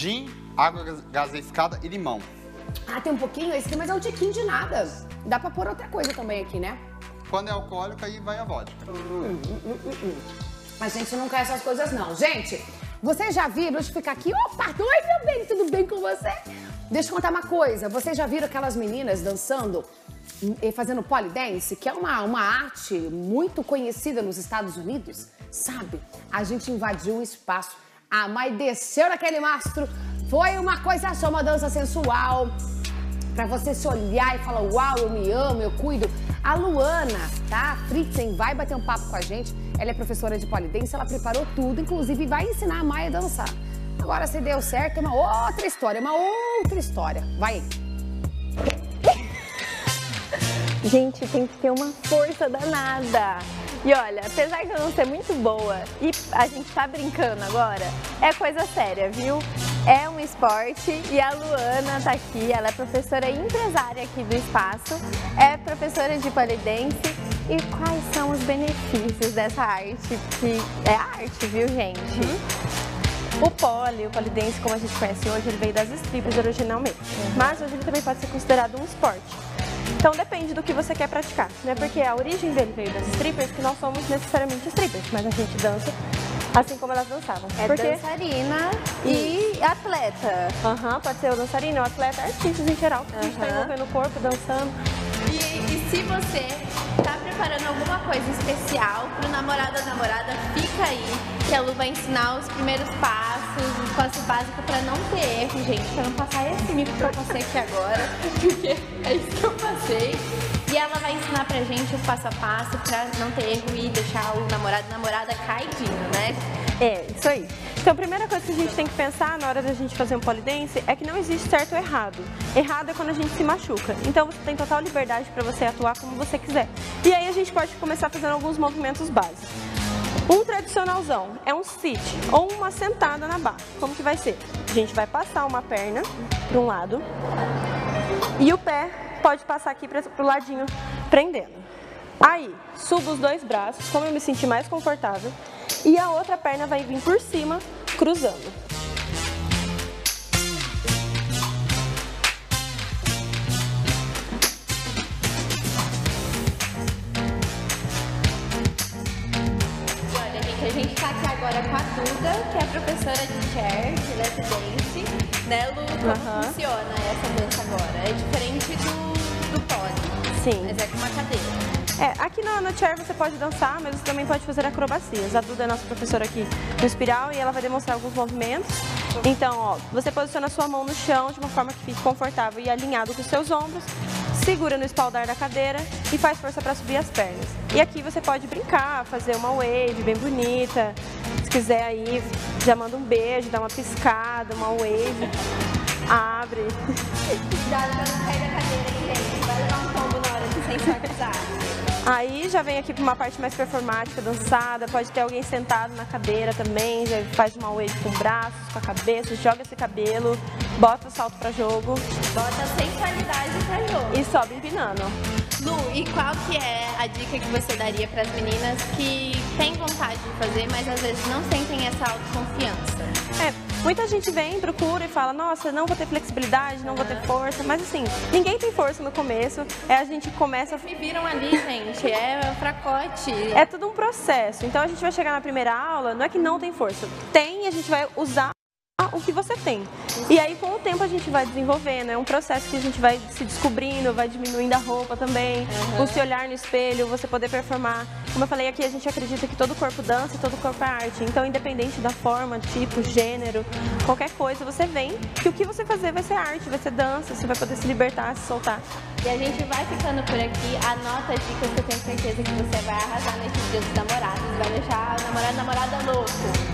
gin, água gaseificada e limão. Ah, tem um pouquinho? Esse aqui, mas é um tiquinho de nada. Dá pra pôr outra coisa também aqui, né? Quando é alcoólico, aí vai a vodka. Hum, hum, hum, a gente não quer essas coisas não. Gente, vocês já viram, deixa eu ficar aqui, opa, oi meu bem, tudo bem com você? Deixa eu contar uma coisa, vocês já viram aquelas meninas dançando e fazendo polidense, que é uma, uma arte muito conhecida nos Estados Unidos? Sabe? A gente invadiu um espaço, a mãe desceu naquele mastro, foi uma coisa só, uma dança sensual, para você se olhar e falar, uau, eu me amo, eu cuido. A Luana, tá? Fritzen vai bater um papo com a gente. Ela é professora de polidense, ela preparou tudo, inclusive vai ensinar a Maia a dançar. Agora, se deu certo, é uma outra história, uma outra história. Vai Gente, tem que ter uma força danada. E olha, apesar de eu não ser muito boa e a gente tá brincando agora, é coisa séria, viu? É um esporte e a Luana tá aqui, ela é professora e empresária aqui do espaço, é professora de polidense e quais são os benefícios dessa arte, que é arte, viu gente? Uhum. O pole, o polidense, como a gente conhece hoje, ele veio das strippers originalmente, uhum. mas hoje ele também pode ser considerado um esporte. Então depende do que você quer praticar, né? Porque a origem dele veio das strippers, que não somos necessariamente strippers, mas a gente dança assim como elas dançavam. É Porque... dançarina e, e atleta. Aham, uhum, pode ser o dançarino, o atleta, artistas em geral. Uhum. A gente tá envolvendo o corpo, dançando. E, e se você preparando alguma coisa especial pro namorado ou namorada, fica aí, que a Lu vai ensinar os primeiros passos, o passo básico para não ter erro, gente, para não passar esse mico pra você aqui agora, porque é isso que eu passei. E ela vai ensinar pra gente o passo a passo pra não ter erro e deixar o namorado e namorada caidinho, né? É, isso aí. Então, a primeira coisa que a gente tem que pensar na hora da gente fazer um polidense é que não existe certo ou errado. Errado é quando a gente se machuca. Então, você tem total liberdade para você atuar como você quiser. E aí a gente pode começar fazendo alguns movimentos básicos. Um tradicionalzão é um sit ou uma sentada na barra. Como que vai ser? A gente vai passar uma perna para um lado e o pé pode passar aqui para o ladinho, prendendo. Aí, subo os dois braços, como eu me sentir mais confortável, e a outra perna vai vir por cima, cruzando. A gente está aqui agora com a Duda, que é professora de chair, de lap dance, né, Lu? Como uhum. funciona essa dança agora? É diferente do, do pod, Sim. mas é com uma cadeira. É, aqui no, no chair você pode dançar, mas você também pode fazer acrobacias. A Duda é nossa professora aqui no espiral e ela vai demonstrar alguns movimentos. Então, ó, você posiciona a sua mão no chão de uma forma que fique confortável e alinhado com os seus ombros, segura no espaldar da cadeira e faz força para subir as pernas. E aqui você pode brincar, fazer uma wave bem bonita. Se quiser aí, já manda um beijo, dá uma piscada, uma wave. Abre. Cuidado não cair da cadeira, hein, Aí já vem aqui para uma parte mais performática, dançada, pode ter alguém sentado na cadeira também, já faz uma wave com braços, com a cabeça, joga esse cabelo, bota o salto para jogo. Bota sensualidade para jogo. E sobe empinando. Lu, e qual que é a dica que você daria para as meninas que têm vontade de fazer, mas às vezes não sentem essa autoconfiança? É, muita gente vem, procura e fala, nossa, não vou ter flexibilidade, não vou ter força, mas assim, ninguém tem força no começo, é a gente começa... Me viram ali, gente, é fracote. É tudo um processo, então a gente vai chegar na primeira aula, não é que não tem força, tem e a gente vai usar o que você tem. E aí, com o tempo, a gente vai desenvolvendo. É um processo que a gente vai se descobrindo, vai diminuindo a roupa também. Uhum. O se olhar no espelho, você poder performar. Como eu falei aqui, a gente acredita que todo corpo dança e todo corpo é arte. Então, independente da forma, tipo, gênero, qualquer coisa, você vem que o que você fazer vai ser arte, vai ser dança, você vai poder se libertar, se soltar. E a gente vai ficando por aqui. Anota dicas que eu tenho certeza que você vai arrasar nesses dias dos namorados. Vai deixar o namorado namorada louco.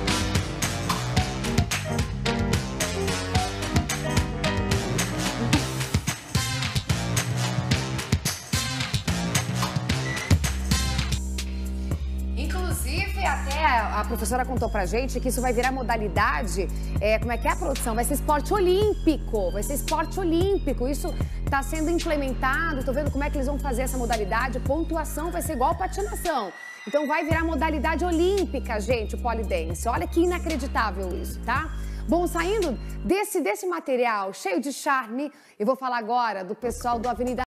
A professora contou pra gente que isso vai virar modalidade, é, como é que é a produção? Vai ser esporte olímpico, vai ser esporte olímpico. Isso está sendo implementado, estou vendo como é que eles vão fazer essa modalidade. Pontuação vai ser igual patinação. Então vai virar modalidade olímpica, gente, o polidense. Olha que inacreditável isso, tá? Bom, saindo desse, desse material cheio de charme, eu vou falar agora do pessoal do Avenida